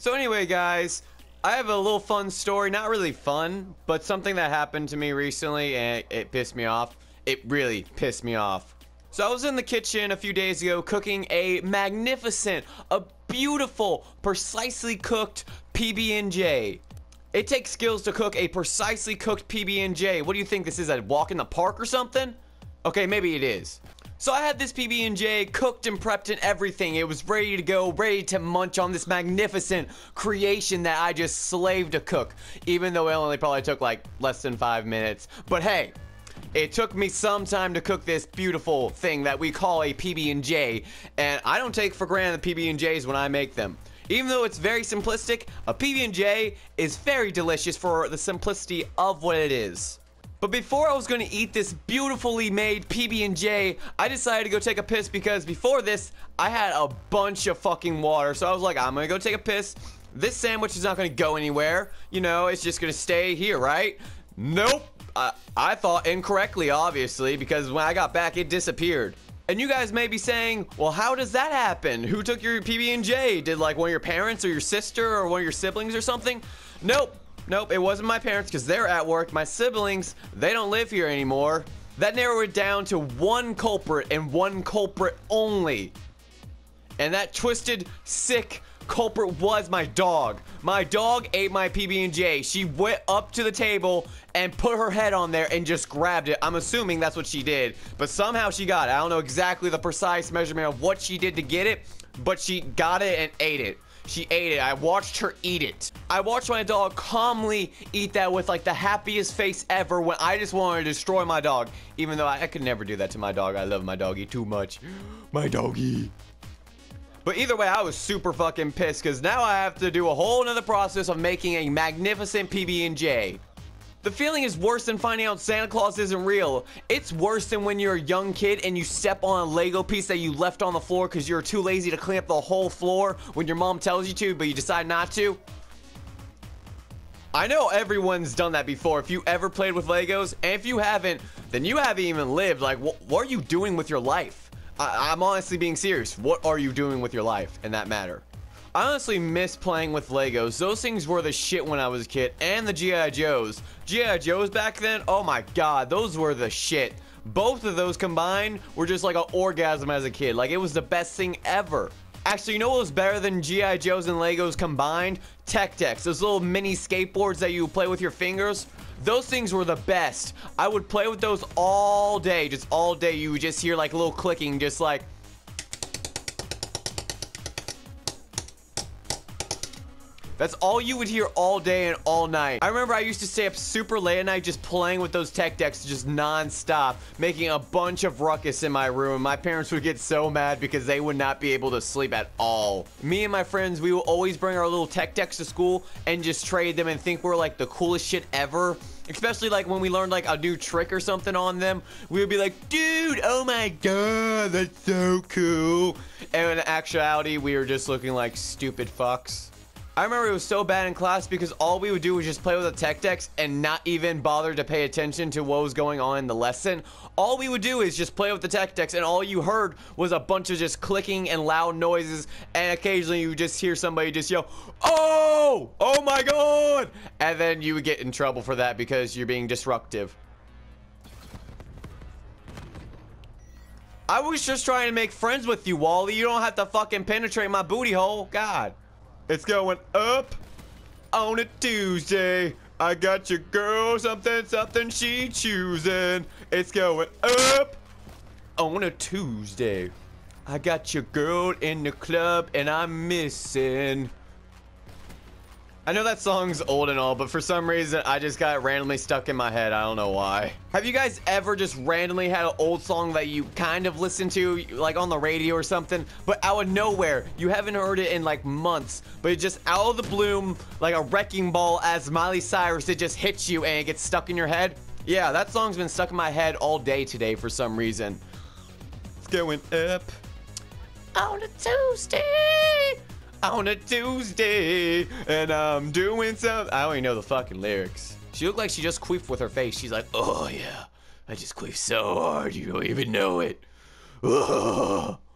So anyway, guys, I have a little fun story. Not really fun, but something that happened to me recently and it pissed me off. It really pissed me off. So I was in the kitchen a few days ago cooking a magnificent, a beautiful, precisely cooked PB&J. It takes skills to cook a precisely cooked PB&J. What do you think this is, a walk in the park or something? Okay, maybe it is. So I had this PB&J cooked and prepped and everything. It was ready to go, ready to munch on this magnificent creation that I just slaved to cook. Even though it only probably took like less than five minutes. But hey, it took me some time to cook this beautiful thing that we call a PB&J. And I don't take for granted the PB&Js when I make them. Even though it's very simplistic, a PB&J is very delicious for the simplicity of what it is. But before I was going to eat this beautifully made PB&J, I decided to go take a piss because before this, I had a bunch of fucking water. So I was like, I'm going to go take a piss. This sandwich is not going to go anywhere. You know, it's just going to stay here, right? Nope. I, I thought incorrectly, obviously, because when I got back, it disappeared. And you guys may be saying, well, how does that happen? Who took your PB&J? Did like one of your parents or your sister or one of your siblings or something? Nope. Nope, it wasn't my parents because they're at work. My siblings, they don't live here anymore. That narrowed it down to one culprit and one culprit only. And that twisted, sick culprit was my dog. My dog ate my PB&J. She went up to the table and put her head on there and just grabbed it. I'm assuming that's what she did. But somehow she got it. I don't know exactly the precise measurement of what she did to get it, but she got it and ate it. She ate it. I watched her eat it. I watched my dog calmly eat that with like the happiest face ever when I just wanted to destroy my dog. Even though I, I could never do that to my dog. I love my doggy too much. My doggy. But either way, I was super fucking pissed because now I have to do a whole nother process of making a magnificent PB&J. The feeling is worse than finding out Santa Claus isn't real. It's worse than when you're a young kid and you step on a Lego piece that you left on the floor because you're too lazy to clean up the whole floor when your mom tells you to, but you decide not to. I know everyone's done that before if you ever played with Legos, and if you haven't, then you haven't even lived. Like, wh what are you doing with your life? I I'm honestly being serious. What are you doing with your life in that matter? I honestly miss playing with Legos. Those things were the shit when I was a kid. And the G.I. Joes. G.I. Joes back then, oh my god, those were the shit. Both of those combined were just like an orgasm as a kid. Like, it was the best thing ever. Actually, you know what was better than G.I. Joes and Legos combined? Tech Decks. Those little mini skateboards that you play with your fingers. Those things were the best. I would play with those all day. Just all day. You would just hear like little clicking. Just like... That's all you would hear all day and all night. I remember I used to stay up super late at night just playing with those tech decks just non-stop, making a bunch of ruckus in my room. My parents would get so mad because they would not be able to sleep at all. Me and my friends, we will always bring our little tech decks to school and just trade them and think we're like the coolest shit ever. Especially like when we learned like a new trick or something on them, we would be like, dude, oh my god, that's so cool. And in actuality, we were just looking like stupid fucks. I remember it was so bad in class because all we would do was just play with the tech decks and not even bother to pay attention to what was going on in the lesson. All we would do is just play with the tech decks and all you heard was a bunch of just clicking and loud noises and occasionally you just hear somebody just yell, Oh! Oh my god! And then you would get in trouble for that because you're being disruptive. I was just trying to make friends with you, Wall-E. You don't have to fucking penetrate my booty hole. God. It's going up on a Tuesday. I got your girl something, something she choosing. It's going up on a Tuesday. I got your girl in the club and I'm missing. I know that song's old and all, but for some reason, I just got randomly stuck in my head. I don't know why. Have you guys ever just randomly had an old song that you kind of listened to, like on the radio or something, but out of nowhere, you haven't heard it in like months, but it just out of the bloom, like a wrecking ball as Miley Cyrus, it just hits you and it gets stuck in your head? Yeah, that song's been stuck in my head all day today for some reason. It's going up on a Tuesday on a Tuesday, and I'm doing some. I don't even know the fucking lyrics. She looked like she just queefed with her face. She's like, oh yeah, I just queefed so hard you don't even know it.